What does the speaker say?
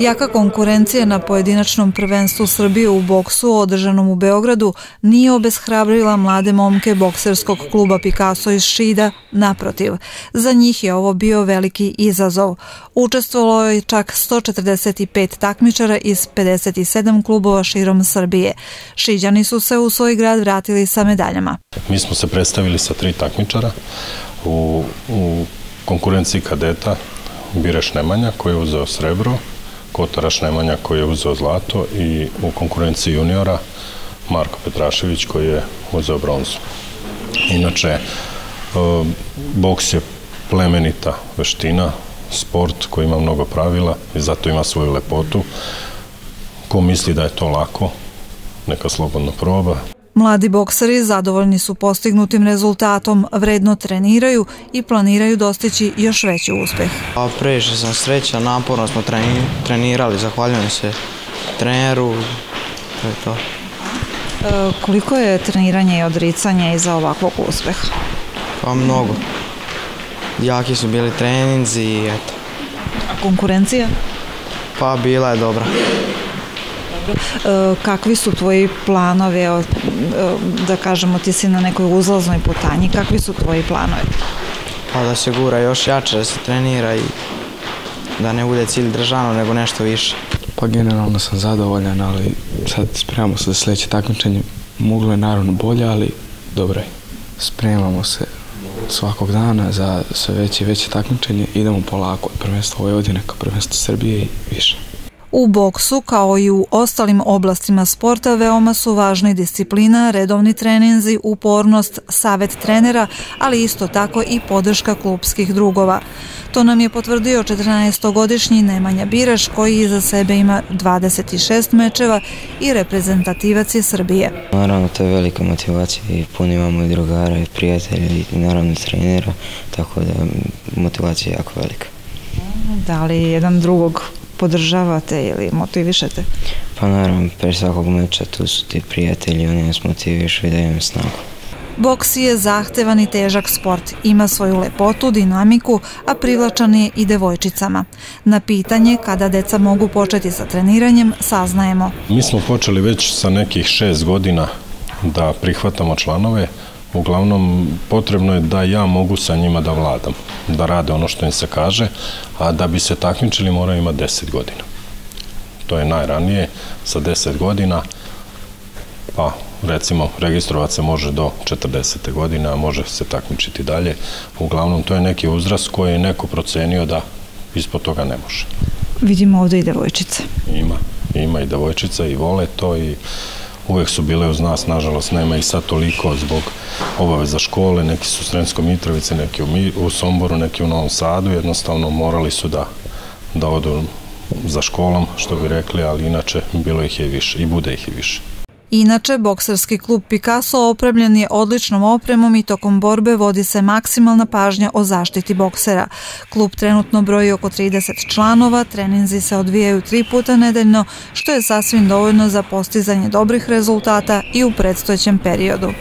Jaka konkurencija na pojedinačnom prvenstvu Srbije u boksu održanom u Beogradu nije obeshrabrila mlade momke bokserskog kluba Picasso iz Šida, naprotiv. Za njih je ovo bio veliki izazov. Učestvovalo je čak 145 takmičara iz 57 klubova širom Srbije. Šiđani su se u svoj grad vratili sa medaljama. Mi smo se predstavili sa tri takmičara u, u konkurenciji kadeta Bireš Nemanja koji je uzeo srebro, Kotaraš Nemanja koji je uzeo zlato i u konkurenciji juniora Marko Petrašević koji je uzeo bronzu. Inače, e, boks je plemenita veština, sport koji ima mnogo pravila i zato ima svoju lepotu. Ko misli da je to lako, neka slobodno proba. Mladi bokseri zadovoljni su postignutim rezultatom, vredno treniraju i planiraju dostići još veći uspeh. A previše sam sreća, naporno smo trenirali, zahvaljujem se treneru, to je to. E, koliko je treniranje i odricanje iza ovakvog uspeha? Pa mnogo. Jaki su bili treninzi i eto. A konkurencija? Pa bila je dobra. E, kakvi su tvoji planovi, e, da kažemo ti si na nekoj uzlaznoj putanji, kakvi su tvoji planovi? Pa da se gura još jače, da se trenira i da ne bude cilj držano, nego nešto više. Pa generalno sam zadovoljan, ali sad spremamo se za sledeće takmičenje. Moglo je naravno bolje, ali dobro je. Spremamo se svakog dana za sve veće i veće takmičenje. Idemo polako od prvenstva Vojvodine ka prvenstvo Srbije i više. U boksu, kao i u ostalim oblastima sporta, veoma su važni disciplina, redovni treninzi, upornost, savet trenera, ali isto tako i podrška klubskih drugova. To nam je potvrdio 14-godišnji Nemanja Biraš, koji iza sebe ima 26 mečeva i reprezentativac je Srbije. Naravno, to je velika motivacija i puno imamo i drugara i prijatelja i naravno trenera, tako da motivacija je jako velika. Da li jedan drugog podržavate ili motivišete? Pa naravno, pre svakog meča tu su ti prijatelji, oni nas motivišu i daju snagu. Boks je zahtevan i težak sport, ima svoju lepotu, dinamiku, a privlačan je i devojčicama. Na pitanje kada deca mogu početi sa treniranjem, saznajemo. Mi smo počeli već sa nekih šest godina da prihvatamo članove, Uglavnom, potrebno je da ja mogu sa njima da vladam, da rade ono što im se kaže, a da bi se takmičili moraju imati 10 godina. To je najranije, sa 10 godina, pa recimo registrovat se može do 40. godine, a može se takmičiti dalje. Uglavnom, to je neki uzrast koji je neko procenio da ispod toga ne može. Vidimo ovde i devojčice. Ima, ima i devojčica i vole to i uvek su bile uz nas, nažalost nema i sad toliko zbog obaveza škole, neki su u Sremskom Mitrovice, neki u, u Somboru, neki u Novom Sadu, jednostavno morali su da, da odu za školom, što bi rekli, ali inače bilo ih je više i bude ih i više. Inače, bokserski klub Picasso opremljen je odličnom opremom i tokom borbe vodi se maksimalna pažnja o zaštiti boksera. Klub trenutno broji oko 30 članova, treninzi se odvijaju tri puta nedeljno, što je sasvim dovoljno za postizanje dobrih rezultata i u predstojećem periodu.